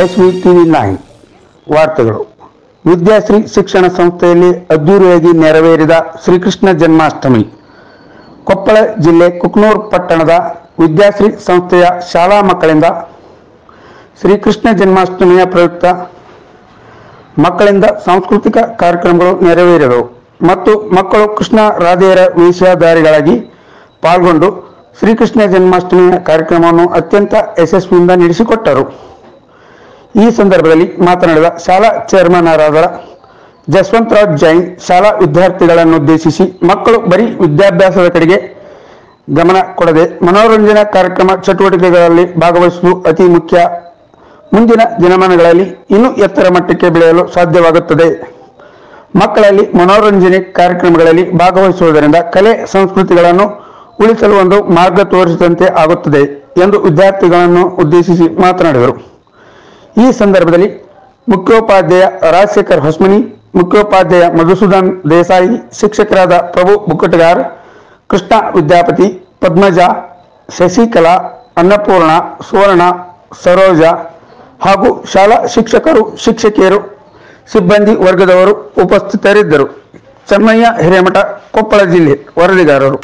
S V TV nine ವಾರ್ತೆಗಳು. ವಿದ್ಯಾಶ್ರೀ ಶಿಕ್ಷಣ ಸಂಸ್ಥೆಯಲ್ಲಿ ಅದ್ದೂರಿಯಾಗಿ ನೆರವೇರಿದ ಶ್ರೀಕೃಷ್ಣ ಜನ್ಮಾಷ್ಟಮಿ. ಕೊಪ್ಪಳ ಜಿಲ್ಲೆ ಕುಕ್ನೂರ್ ಪಟ್ಟಣದ ವಿದ್ಯಾಶ್ರೀ ಸಂಸ್ಥೆಯ ಶಾಲಾ ಮಕ್ಕಳಿಂದ ಶ್ರೀಕೃಷ್ಣ ಜನ್ಮಾಷ್ಟಮಿಯ ಪ್ರಯುಕ್ತ ಮಕ್ಕಳಿಂದ ಸಾಂಸ್ಕೃತಿಕ ಕಾರ್ಯಕ್ರಮಗಳು ನೆರವೇರಿದವು. ಮತ್ತು ಮಕ್ಕಳು ಕೃಷ್ಣ ರಾಧೆಯರ ವೇಷಧಾರಿಗಳಾಗಿ ಪಾಲ್ಗೊಂಡು ಶ್ರೀಕೃಷ್ಣ ಜನ್ಮಾಷ್ಟಮಿಯ ಕಾರ್ಯಕ್ರಮವನ್ನು ಅತ್ಯಂತ ಯಶಸ್ವಿಯಿಂದ ನಡೆಸಿಕೊಟ್ಟರು ಈ ಸಂದರ್ಭದಲ್ಲಿ ಮಾತನಾಡಿದ ಶಾಲಾ ಚೇರ್ಮನ್ ಚೇರ್ಮನರಾದ ಜಸ್ವಂತರಾವ್ ಜೈನ್ ಶಾಲಾ ವಿದ್ಯಾರ್ಥಿಗಳನ್ನು ಉದ್ದೇಶಿಸಿ ಮಕ್ಕಳು ಬರೀ ವಿದ್ಯಾಭ್ಯಾಸದ ಕಡೆಗೆ ಗಮನ ಕೊಡದೆ ಮನೋರಂಜನಾ ಕಾರ್ಯಕ್ರಮ ಚಟುವಟಿಕೆಗಳಲ್ಲಿ ಭಾಗವಹಿಸುವುದು ಅತಿ ಮುಖ್ಯ. ಮುಂದಿನ ದಿನಮಾನಗಳಲ್ಲಿ ಇನ್ನೂ ಎತ್ತರ ಮಟ್ಟಕ್ಕೆ ಬೆಳೆಯಲು ಸಾಧ್ಯವಾಗುತ್ತದೆ. ಮಕ್ಕಳಲ್ಲಿ ಮನೋರಂಜನೆ ಕಾರ್ಯಕ್ರಮಗಳಲ್ಲಿ ಭಾಗವಹಿಸುವುದರಿಂದ ಕಲೆ, ಸಂಸ್ಕೃತಿಗಳನ್ನು ಉಳಿಸಲು ಒಂದು ಮಾರ್ಗ ತೋರಿಸಿದಂತೆ ಆಗುತ್ತದೆ ಎಂದು ವಿದ್ಯಾರ್ಥಿಗಳನ್ನು ಉದ್ದೇಶಿಸಿ ಮಾತನಾಡಿದರು. ಈ ಸಂದರ್ಭದಲ್ಲಿ ಮುಖ್ಯೋಪಾಧ್ಯಾಯ ರಾಜಶೇಖರ್ ಹೊಸ್ಮನಿ, ಮುಖ್ಯೋಪಾಧ್ಯಾಯ ಮಧುಸೂದನ್ ದೇಸಾಯಿ, ಶಿಕ್ಷಕರಾದ ಪ್ರಭು ಬುಕ್ಕಟಗಾರ್, ಕೃಷ್ಣ ವಿದ್ಯಾಪತಿ, ಪದ್ಮಜ, ಶಶಿಕಲಾ, ಅನ್ನಪೂರ್ಣ, ಸುವರ್ಣ, ಸರೋಜ ಹಾಗೂ ಶಾಲಾ ಶಿಕ್ಷಕರು, ಶಿಕ್ಷಕಿಯರು, ಸಿಬ್ಬಂದಿ ವರ್ಗದವರು ಉಪಸ್ಥಿತರಿದ್ದರು. ಚೆನ್ನಯ್ಯ ಹಿರೇಮಠ ಕೊಪ್ಪಳ ಜಿಲ್ಲೆ ವರದಿಗಾರರು.